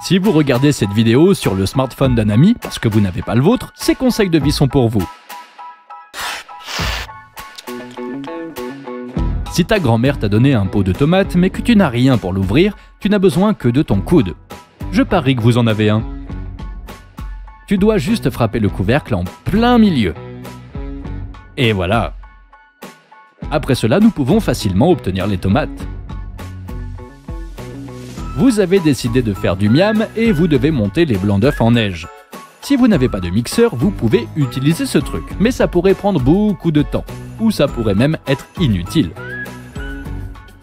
Si vous regardez cette vidéo sur le smartphone d'un ami parce que vous n'avez pas le vôtre, ces conseils de vie sont pour vous. Si ta grand-mère t'a donné un pot de tomates mais que tu n'as rien pour l'ouvrir, tu n'as besoin que de ton coude. Je parie que vous en avez un. Tu dois juste frapper le couvercle en plein milieu. Et voilà. Après cela, nous pouvons facilement obtenir les tomates. Vous avez décidé de faire du miam et vous devez monter les blancs d'œufs en neige. Si vous n'avez pas de mixeur, vous pouvez utiliser ce truc, mais ça pourrait prendre beaucoup de temps, ou ça pourrait même être inutile.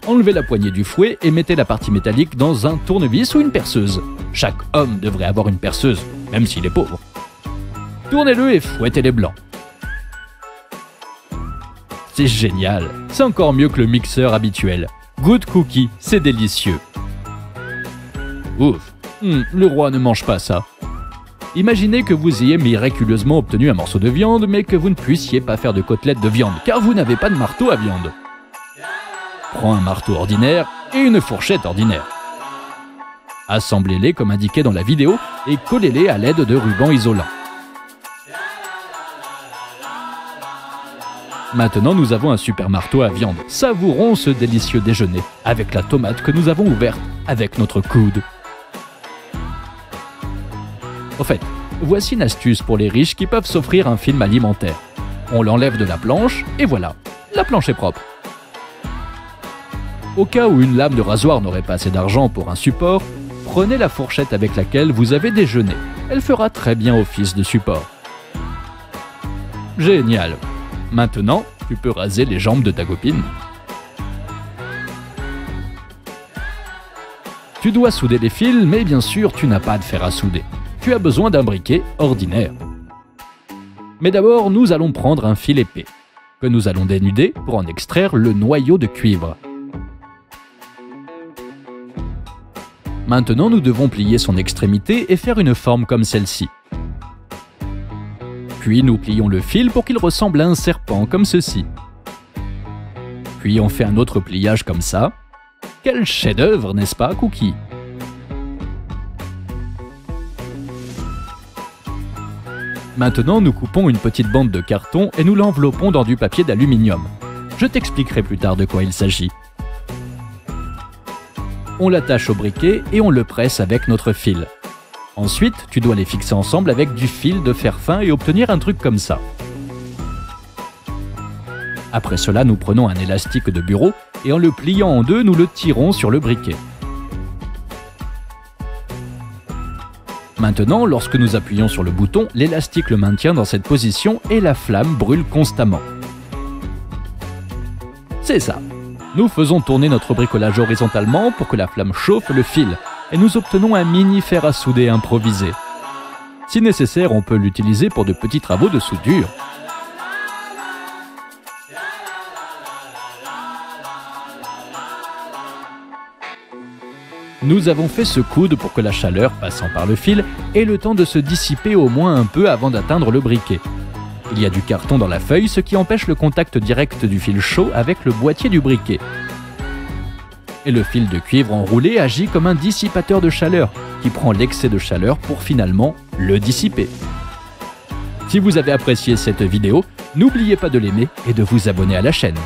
Enlevez la poignée du fouet et mettez la partie métallique dans un tournevis ou une perceuse. Chaque homme devrait avoir une perceuse, même s'il est pauvre. Tournez-le et fouettez les blancs. C'est génial, c'est encore mieux que le mixeur habituel. Good cookie, c'est délicieux. Ouf, hmm, le roi ne mange pas ça. Imaginez que vous ayez miraculeusement obtenu un morceau de viande, mais que vous ne puissiez pas faire de côtelette de viande, car vous n'avez pas de marteau à viande. Prends un marteau ordinaire et une fourchette ordinaire. Assemblez-les comme indiqué dans la vidéo et collez-les à l'aide de rubans isolants. Maintenant, nous avons un super marteau à viande. Savourons ce délicieux déjeuner avec la tomate que nous avons ouverte avec notre coude. Au fait, voici une astuce pour les riches qui peuvent s'offrir un film alimentaire. On l'enlève de la planche et voilà, la planche est propre. Au cas où une lame de rasoir n'aurait pas assez d'argent pour un support, prenez la fourchette avec laquelle vous avez déjeuné. Elle fera très bien office de support. Génial. Maintenant, tu peux raser les jambes de ta copine. Tu dois souder les fils, mais bien sûr, tu n'as pas de fer à souder. Tu as besoin d'un briquet ordinaire. Mais d'abord, nous allons prendre un fil épais, que nous allons dénuder pour en extraire le noyau de cuivre. Maintenant, nous devons plier son extrémité et faire une forme comme celle-ci. Puis nous plions le fil pour qu'il ressemble à un serpent comme ceci. Puis on fait un autre pliage comme ça. Quel chef-d'œuvre, n'est-ce pas, Cookie? Maintenant, nous coupons une petite bande de carton et nous l'enveloppons dans du papier d'aluminium. Je t'expliquerai plus tard de quoi il s'agit on l'attache au briquet et on le presse avec notre fil. Ensuite, tu dois les fixer ensemble avec du fil de fer fin et obtenir un truc comme ça. Après cela, nous prenons un élastique de bureau et en le pliant en deux, nous le tirons sur le briquet. Maintenant, lorsque nous appuyons sur le bouton, l'élastique le maintient dans cette position et la flamme brûle constamment. C'est ça, nous faisons tourner notre bricolage horizontalement pour que la flamme chauffe le fil et nous obtenons un mini fer à souder improvisé. Si nécessaire, on peut l'utiliser pour de petits travaux de soudure. Nous avons fait ce coude pour que la chaleur passant par le fil ait le temps de se dissiper au moins un peu avant d'atteindre le briquet. Il y a du carton dans la feuille, ce qui empêche le contact direct du fil chaud avec le boîtier du briquet. Et le fil de cuivre enroulé agit comme un dissipateur de chaleur, qui prend l'excès de chaleur pour finalement le dissiper. Si vous avez apprécié cette vidéo, n'oubliez pas de l'aimer et de vous abonner à la chaîne.